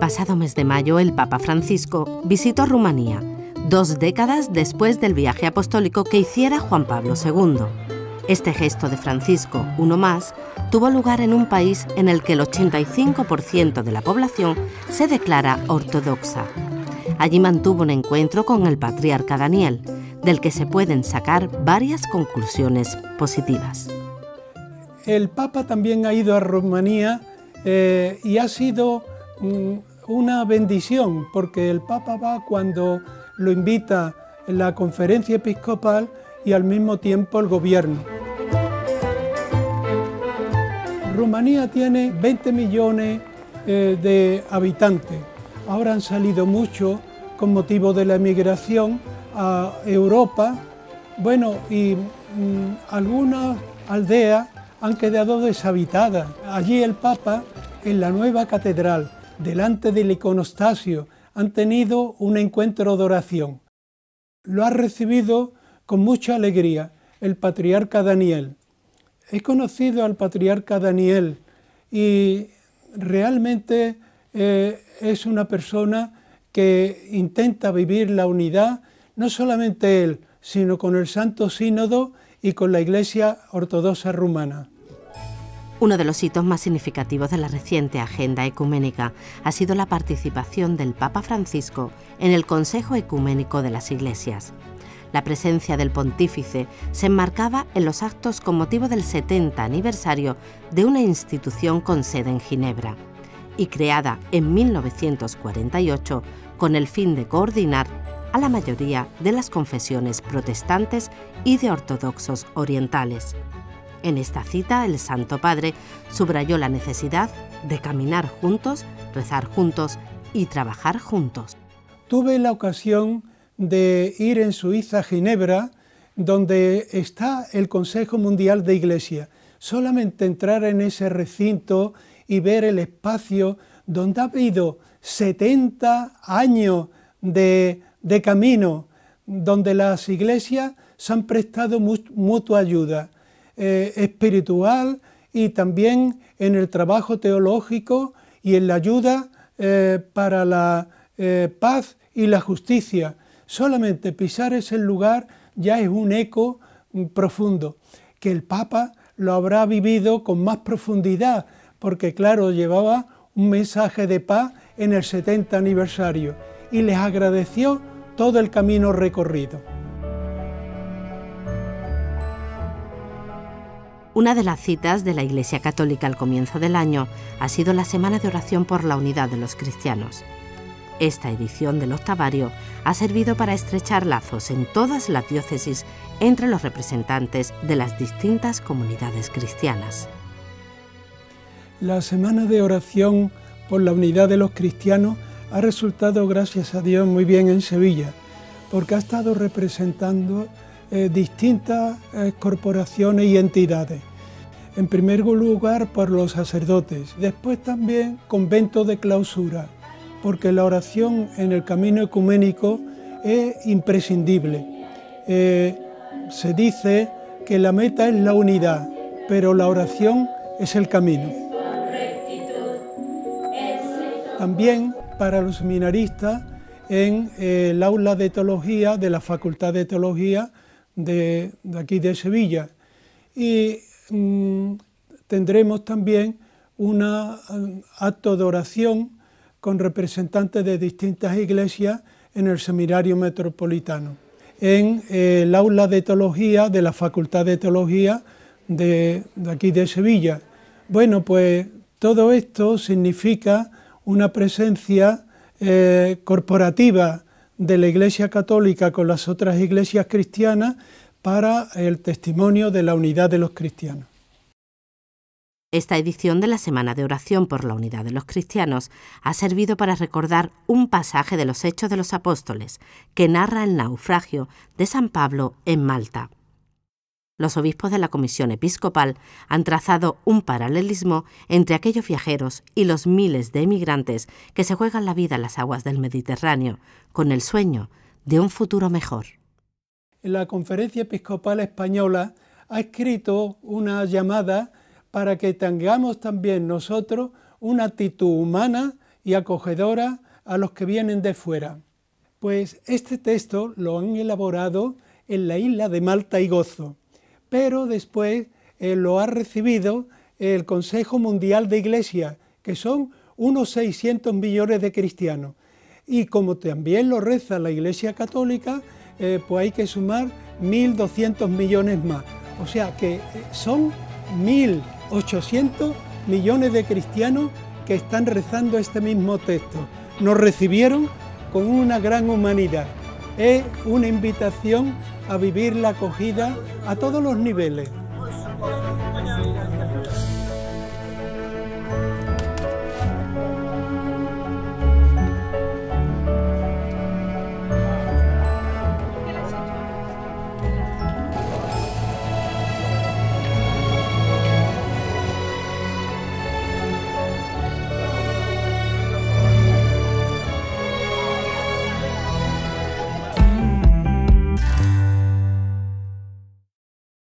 pasado mes de mayo el Papa Francisco visitó Rumanía, dos décadas después del viaje apostólico que hiciera Juan Pablo II. Este gesto de Francisco, uno más, tuvo lugar en un país en el que el 85% de la población se declara ortodoxa. Allí mantuvo un encuentro con el patriarca Daniel, del que se pueden sacar varias conclusiones positivas. El Papa también ha ido a Rumanía eh, y ha sido mm, una bendición, porque el Papa va cuando lo invita la conferencia episcopal y al mismo tiempo el gobierno. Rumanía tiene 20 millones eh, de habitantes. Ahora han salido muchos con motivo de la emigración a Europa. Bueno, y mm, algunas aldeas han quedado deshabitadas. Allí el Papa, en la nueva catedral, delante del iconostasio, han tenido un encuentro de oración. Lo ha recibido con mucha alegría el patriarca Daniel. He conocido al patriarca Daniel y realmente eh, es una persona que intenta vivir la unidad, no solamente él, sino con el Santo Sínodo y con la Iglesia Ortodoxa Rumana. Uno de los hitos más significativos de la reciente agenda ecuménica ha sido la participación del Papa Francisco en el Consejo Ecuménico de las Iglesias. La presencia del pontífice se enmarcaba en los actos con motivo del 70 aniversario de una institución con sede en Ginebra y creada en 1948 con el fin de coordinar a la mayoría de las confesiones protestantes y de ortodoxos orientales. En esta cita, el Santo Padre subrayó la necesidad de caminar juntos, rezar juntos y trabajar juntos. Tuve la ocasión de ir en Suiza, Ginebra, donde está el Consejo Mundial de Iglesia. Solamente entrar en ese recinto y ver el espacio donde ha habido 70 años de, de camino, donde las iglesias se han prestado mutua ayuda eh, espiritual y también en el trabajo teológico y en la ayuda eh, para la eh, paz y la justicia. Solamente pisar ese lugar ya es un eco mm, profundo, que el Papa lo habrá vivido con más profundidad, porque claro, llevaba un mensaje de paz en el 70 aniversario y les agradeció todo el camino recorrido. Una de las citas de la Iglesia Católica al comienzo del año ha sido la Semana de Oración por la Unidad de los Cristianos. Esta edición del octavario ha servido para estrechar lazos en todas las diócesis entre los representantes de las distintas comunidades cristianas. La Semana de Oración por la Unidad de los Cristianos ha resultado, gracias a Dios, muy bien en Sevilla, porque ha estado representando eh, distintas eh, corporaciones y entidades. En primer lugar por los sacerdotes, después también convento de clausura, porque la oración en el camino ecuménico es imprescindible. Eh, se dice que la meta es la unidad, pero la oración es el camino. También para los seminaristas en el aula de teología de la Facultad de Teología de, aquí de Sevilla. Y mm, tendremos también un acto de oración con representantes de distintas iglesias en el Seminario Metropolitano, en eh, el aula de teología de la Facultad de Teología de, aquí de Sevilla. Bueno, pues todo esto significa una presencia eh, corporativa de la Iglesia Católica con las otras iglesias cristianas para el testimonio de la unidad de los cristianos. Esta edición de la Semana de Oración por la Unidad de los Cristianos ha servido para recordar un pasaje de los Hechos de los Apóstoles que narra el naufragio de San Pablo en Malta los obispos de la Comisión Episcopal han trazado un paralelismo entre aquellos viajeros y los miles de emigrantes que se juegan la vida en las aguas del Mediterráneo, con el sueño de un futuro mejor. La Conferencia Episcopal Española ha escrito una llamada para que tengamos también nosotros una actitud humana y acogedora a los que vienen de fuera. Pues este texto lo han elaborado en la isla de Malta y Gozo, pero después eh, lo ha recibido el Consejo Mundial de Iglesia, que son unos 600 millones de cristianos. Y como también lo reza la Iglesia Católica, eh, pues hay que sumar 1.200 millones más. O sea que eh, son 1.800 millones de cristianos que están rezando este mismo texto. Nos recibieron con una gran humanidad. Es una invitación a vivir la acogida a todos los niveles.